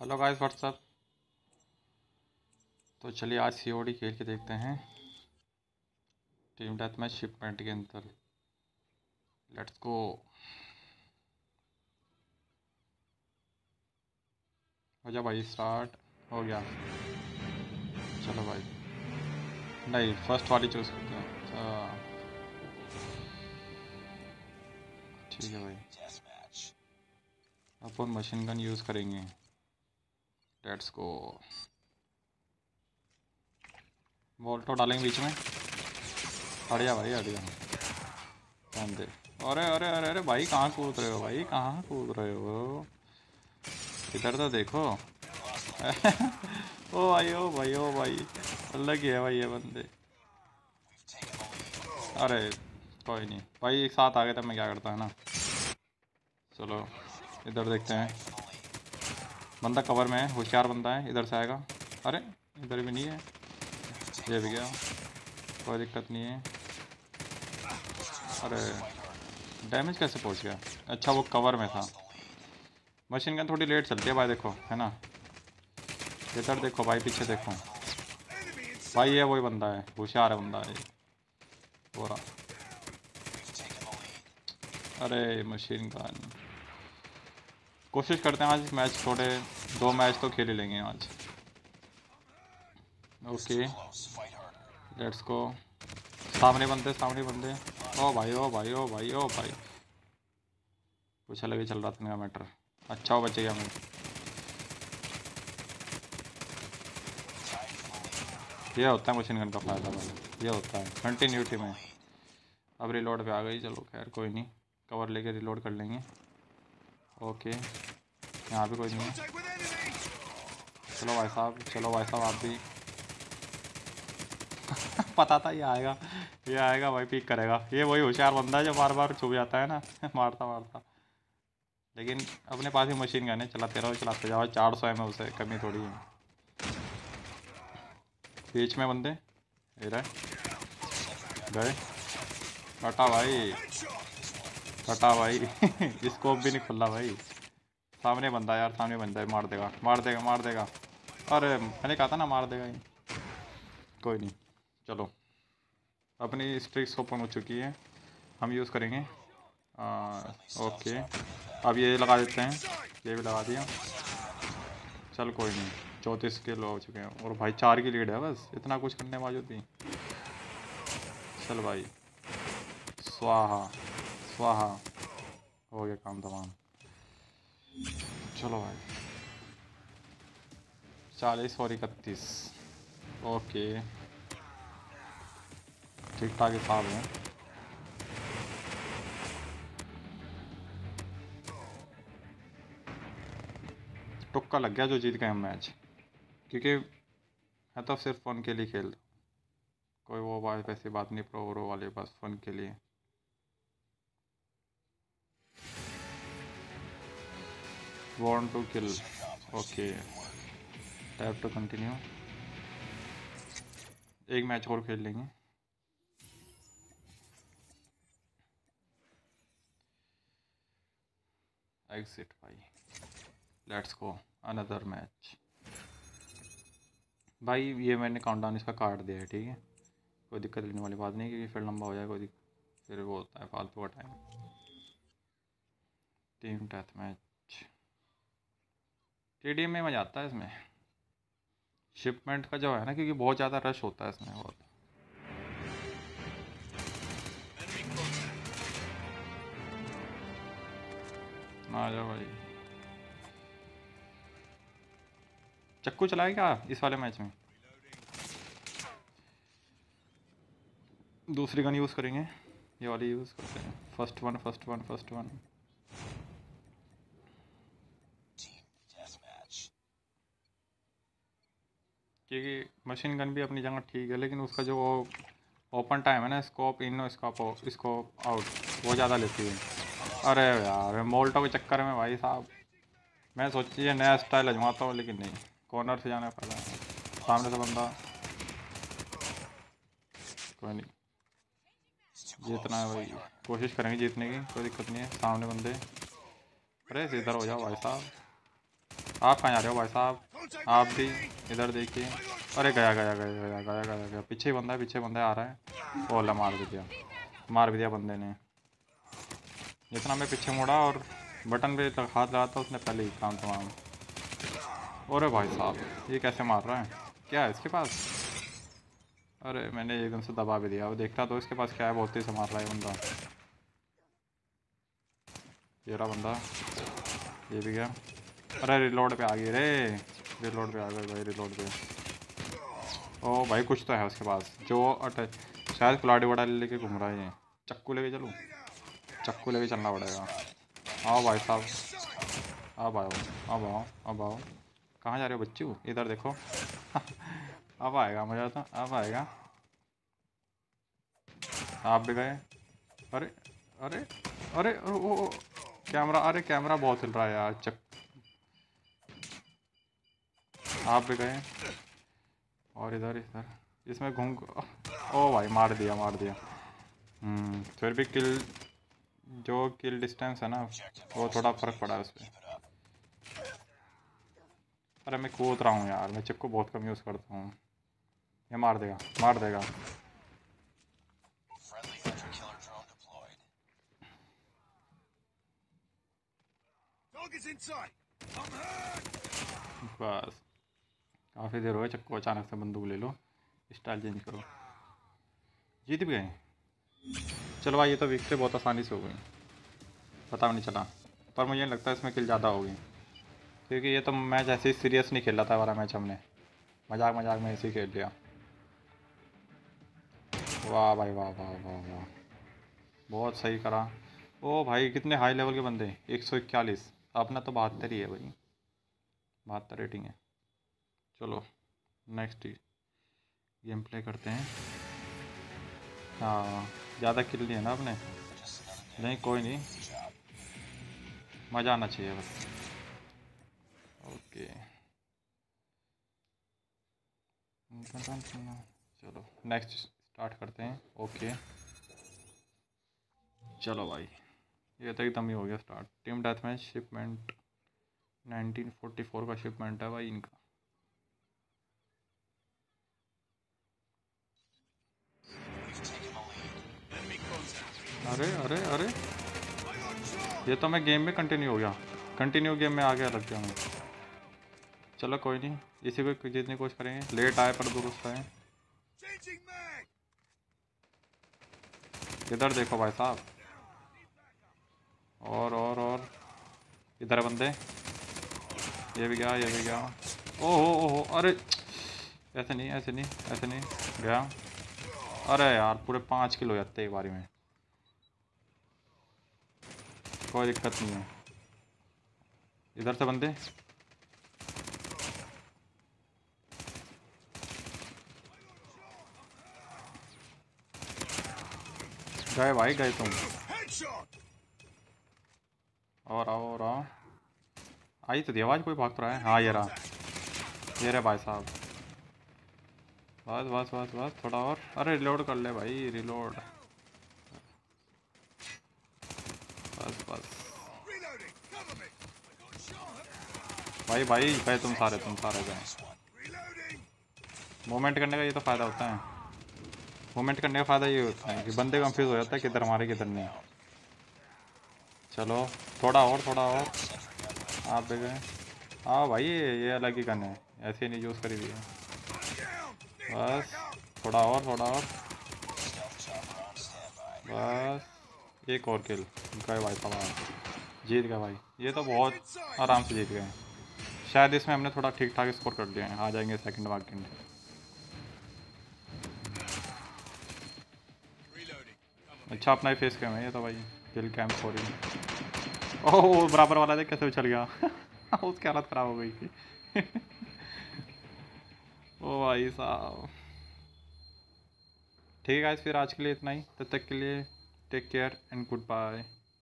Hello guys what's up तो चलिए आज सीओडी खेल के देखते हैं। टीम डेथ मैच शिपमेंट के अंदर। लेट्स गो हो जा भाई स्टार्ट हो गया। चलो भाई। नहीं फ़र्स्ट वाली चूज़ करते हैं। अच्छा। ठीक है भाई। अपन मशीन गन यूज़ करेंगे। लेट्स गो तो डालेंगे बीच में। हट जा भाई हट जा अरे अरे अरे अरे, भाई कहाँ कूद रहे हो, भाई? कहाँ कूद रहे हो? इधर तो देखो। ओ भाई ओ भाई ओ भाई। अलग ही है भाई ये बंदे। अरे, कोई नहीं। भाई एक साथ आ गए तब मैं क्या करता, है ना? चलो, इधर देखते हैं। बंदा कवर में है, होशियार बंदा है, इधर से आएगा। अरे, इधर भी नहीं है। ये भी गया। कोई दिक्कत नहीं है। अरे डैमेज कैसे पहुँच गया? अच्छा वो कवर में था। मशीन गन थोड़ी लेट चलती है भाई, देखो, है ना? इधर देखो भाई, पीछे देखो। भाई, ये वही बंदा है, होशियार है बंदा है पूरा अरे मशीन गन कोशिश करते हैं आज मैच थोड़े दो मैच तो खेल ही लेंगे आज। ओके। लेट्स को सामने बंदे सामने बंदे। ओ भाई ओ भाई ओ भाई ओ भाई। कुछ अलग ही चल रहा था मैटर अच्छा हो बच गया मैं। ये होता है मशीन गन का फ़ायदा भाई। ये होता है। कंटिन्यूटी में। अब रिलोड पे आ गई। चलो खैर, कोई नहीं। कवर लेके रिलोड कर लेंगे। ओके यहाँ भी कोई नहीं है। चलो भाई साहब, चलो भाई साहब, आप भी। पता था ये आएगा ये आएगा भाई पिक करेगा। ये वही होशियार बंदा है जो बार बार छुप जाता है ना मारता मारता लेकिन अपने पास ही मशीन गन है, चलाते रहो, चलाते जाओ। चार सौ में उसे, कमी थोड़ी है। बीच में बंदे रहे गए। कटा भाई। कटा भाई। स्कोप भी नहीं खुला भाई। सामने बंदा यार सामने बंदा है मार देगा मार देगा मार देगा। अरे मैंने कहा था ना मार देगा ही। कोई नहीं चलो। अपनी स्ट्रिक्स ओपन हो चुकी है हम यूज़ करेंगे। आ, ओके अब ये लगा देते हैं ये भी लगा दिया। चल कोई नहीं चौंतीस किलो हो चुके हैं। और भाई चार की लीड है बस इतना कुछ करने बावजूद भी चल भाई। स्वाहा स्वाहा। हो गया काम तमाम। चलो भाई। चालीस और इकतीस। ओके। ठीक ठाक हिसाब है। टुक्का लग गया जो जीत गए हम मैच। क्योंकि मैं तो सिर्फ़ फ़ोन के लिए खेल कोई वो बात, वैसी बात नहीं प्रो वाले, बस फ़ोन के लिए। Want to kill. Okay. Tap to continue एक मैच और खेल लेंगे। एग्जिट भाई। लेट्स गो अनदर मैच भाई, ये मैंने काउंटडाउन इसका काट दिया है, ठीक है? कोई दिक्कत लेने वाली बात नहीं, क्योंकि फिर लंबा हो जाए कोई फिर वो होता है, फालतू का टाइम टीम डेथ मैच टी में मज़ा आता है इसमें। शिपमेंट का जो है ना, क्योंकि बहुत ज़्यादा रश होता है इसमें बहुत। आ जाओ भाई। चक्कू चलाए क्या इस वाले मैच में? दूसरी गन यूज़ करेंगे। ये वाली यूज़ करते हैं। First one first one first one क्योंकि मशीन गन भी अपनी जगह ठीक है, लेकिन उसका जो ओपन टाइम है ना scope in scope scope out वो ज़्यादा लेती है। अरे यार मोल्टो के चक्कर में भाई साहब। मैं सोचिए नया स्टाइल अजमाता हूँ, लेकिन नहीं। कॉर्नर से जाने पड़ा सामने से बंदा। कोई नहीं। जीतना है भाई। कोशिश करेंगे जीतने की, कोई दिक्कत नहीं है। सामने बंदे। अरे इधर हो जाओ भाई साहब। आप कहाँ जा रहे हो भाई साहब? आप भी इधर देखिए। अरे गया गया गया गया गया गया गया पीछे बंदा है, पीछे बंदा आ रहा है। ओला मार भी दिया। मार भी दिया बंदे ने। जितना मैं पीछे मुड़ा और बटन पे हाथ लगा था उसने पहले ही काम तमाम। अरे भाई साहब, ये कैसे मार रहा है? क्या है इसके पास? अरे मैंने एकदम से दबा भी दिया। वो देखता तो इसके पास क्या है, बहुत ही से मार रहा है बंदा। ये रहा बंदा। ये भी गया। अरे रिलोड पे आ गई रे। रिलोड पे आ गए भाई रिलोड पे। ओ भाई कुछ तो है उसके पास। जो अटैच शायद कुलाड़ी वड़ा लेके घूम रहा है चक्कू लेके चलूँ? चक्कू लेके चलना पड़ेगा। आओ भाई साहब। अब आओ अब आओ अब आओ। कहाँ जा रहे हो बच्चू? इधर देखो। अब आएगा मज़ा तो अब आएगा। आप भी गए? अरे अरे अरे ओ, कैमरा अरे कैमरा बहुत हिल रहा है यार चक आप भी गए और इधर इधर। इसमें घूम ओ भाई मार दिया मार दिया। हम्म, फिर भी किल जो किल डिस्टेंस है ना वो थोड़ा फ़र्क पड़ा है उस पर अरे मैं कूद रहा हूँ यार मैं चिक को बहुत कम यूज़ करता हूँ। ये मार देगा मार देगा। बस। काफ़ी देर हो गई चक्को अचानक से बंदूक ले लो। स्टाइल चेंज करो। जीत भी गए। चलो भाई, ये तो विकटे बहुत आसानी से हो गई। पता भी नहीं चला। पर मुझे नहीं लगता इसमें किल ज़्यादा होगी। क्योंकि ये तो मैच ऐसे ही सीरियस नहीं खेला था वाला मैच हमने। मज़ाक मज़ाक में ऐसे ही खेल लिया। वाह भाई, वाह वाह वाह वाह। बहुत सही करा। ओ भाई, कितने हाई लेवल के बंदे। एक सौ इक्यालीस। अपना तो बहत्तर ही है भाई। बहत्तर रेटिंग है। चलो नेक्स्ट गेम प्ले करते हैं। हाँ ज़्यादा किल है ना आपने नहीं, कोई नहीं। मज़ा आना चाहिए बस। ओके चलो नेक्स्ट स्टार्ट करते हैं। ओके चलो भाई, ये तो एकदम ही हो गया start team death match shipment 1944 का शिपमेंट है भाई इनका। अरे अरे अरे। ये तो मैं गेम में कंटिन्यू हो गया। कंटिन्यू गेम में आ गया लग गया मैं। चलो कोई नहीं, इसी को जीतने की कोशिश करेंगे। लेट आए, पर दुरुस्त आए इधर देखो भाई साहब। और और और। इधर बंदे। ये भी गया, ये भी गया। ओहो ओहो, अरे। ऐसे नहीं ऐसे नहीं ऐसे नहीं। गया। अरे यार, पूरे पाँच किलो जाते एक बारी में। कोई दिक्कत नहीं है इधर से बंदे। गए भाई, गए तुम। और आओ और आओ। आई तो आवाज़, कोई भाग तो रहा है? हाँ ये रहा। ये रहे भाई साहब। बस बस बस बस, थोड़ा और। अरे रिलोड कर ले भाई रिलोड बस बस भाई भाई गए तुम सारे तुम सारे गए मूवमेंट करने का ये तो फ़ायदा होता है। मूवमेंट करने का फ़ायदा ये होता है कि बंदे कंफ्यूज हो जाता है किधर हमारे, किधर नहीं। चलो, थोड़ा और थोड़ा और। आप भी गए। हाँ भाई, ये अलग ही करना है। ऐसे नहीं यूज़ करी हुई है। बस, थोड़ा और थोड़ा और। बस, एक और किल गए भाई जीत गए भाई। ये तो बहुत आराम से जीत गए। शायद इसमें हमने थोड़ा ठीक ठाक स्कोर कर दिया है। आ जाएँगे सेकंड वाकंड अच्छा अपना ही फेस कैम है ये तो भाई। किल कैम सॉरी ओह बराबर वाला देख कैसे उछल गया। उसकी हालत ख़राब हो गई थी। ओ भाई साहब। ठीक है फिर आज के लिए इतना ही। तब तक के लिए take care and good goodbye.